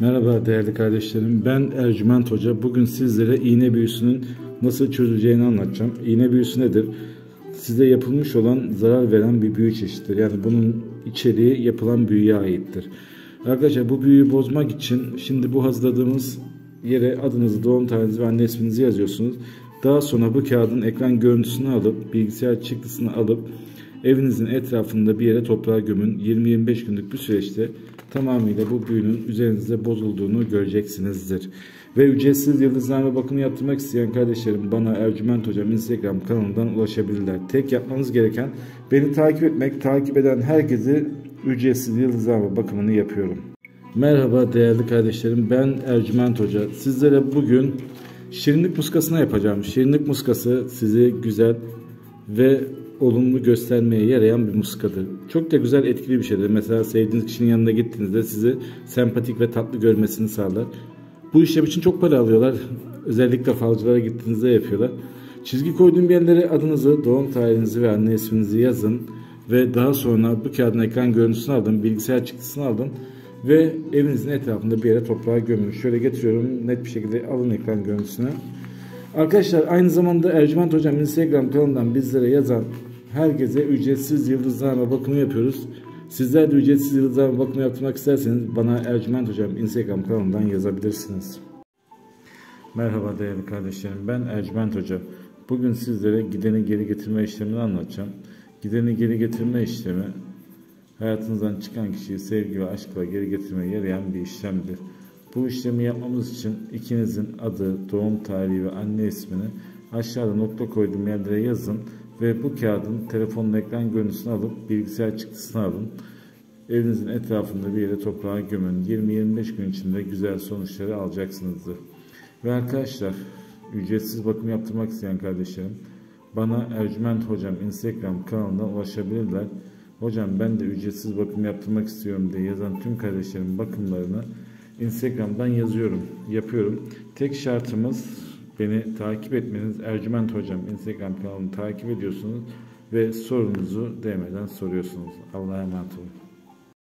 Merhaba değerli kardeşlerim. Ben Ercüment Hoca. Bugün sizlere iğne büyüsünün nasıl çözüleceğini anlatacağım. İğne büyüsü nedir? Size yapılmış olan zarar veren bir büyü çeşididir. Yani bunun içeriği yapılan büyüye aittir. Arkadaşlar bu büyüyü bozmak için şimdi bu hazırladığımız yere adınızı, doğum tarihinizi ve anne isminizi yazıyorsunuz. Daha sonra bu kağıdın ekran görüntüsünü alıp, bilgisayar çıktısını alıp evinizin etrafında bir yere toprağa gömün. 20-25 günlük bir süreçte tamamıyla bu büyünün üzerinizde bozulduğunu göreceksinizdir. Ve ücretsiz yıldızlama bakımı yaptırmak isteyen kardeşlerim bana Ercüment Hocam Instagram kanalından ulaşabilirler. Tek yapmanız gereken beni takip etmek, takip eden herkesi ücretsiz yıldızlama bakımını yapıyorum. Merhaba değerli kardeşlerim ben Ercüment Hoca. Sizlere bugün şirinlik muskasına yapacağım. Şirinlik muskası sizi güzel ve olumlu göstermeye yarayan bir muskadır. Çok da güzel etkili bir şeydir. Mesela sevdiğiniz kişinin yanına gittiğinizde sizi sempatik ve tatlı görmesini sağlar. Bu işlem için çok para alıyorlar. Özellikle falcılara gittiğinizde yapıyorlar. Çizgi koyduğum yerlere adınızı, doğum tarihinizi ve anne isminizi yazın. Ve daha sonra bu kağıdın ekran görüntüsünü alın, bilgisayar çıktısını alın. Ve evinizin etrafında bir yere toprağa gömün. Şöyle getiriyorum net bir şekilde alın ekran görüntüsünü. Arkadaşlar aynı zamanda Ercüment Hocam Instagram kanalından bizlere yazan herkese ücretsiz yıldızlarla bakımı yapıyoruz. Sizler de ücretsiz yıldızlarla bakımı yaptırmak isterseniz bana Ercüment Hocam Instagram kanalından yazabilirsiniz. Merhaba değerli kardeşlerim ben Ercüment Hoca. Bugün sizlere gideni geri getirme işlemini anlatacağım. Gideni geri getirme işlemi hayatınızdan çıkan kişiyi sevgi ve aşkla geri getirmeye yarayan bir işlemdir. Bu işlemi yapmamız için ikinizin adı, doğum tarihi ve anne ismini aşağıda nokta koyduğum yerlere yazın ve bu kağıdın telefonun ekran görüntüsünü alıp bilgisayar çıktısını alın. Evinizin etrafında bir yere toprağa gömün. 20-25 gün içinde güzel sonuçları alacaksınızdır. Ve arkadaşlar ücretsiz bakım yaptırmak isteyen kardeşlerim bana Ercüment Hocam Instagram kanalından ulaşabilirler. Hocam ben de ücretsiz bakım yaptırmak istiyorum diye yazan tüm kardeşlerim bakımlarını Instagram'dan yazıyorum, yapıyorum. Tek şartımız beni takip etmeniz. Ercüment Hocam Instagram kanalını takip ediyorsunuz ve sorunuzu DM'den soruyorsunuz. Allah'a emanet olun.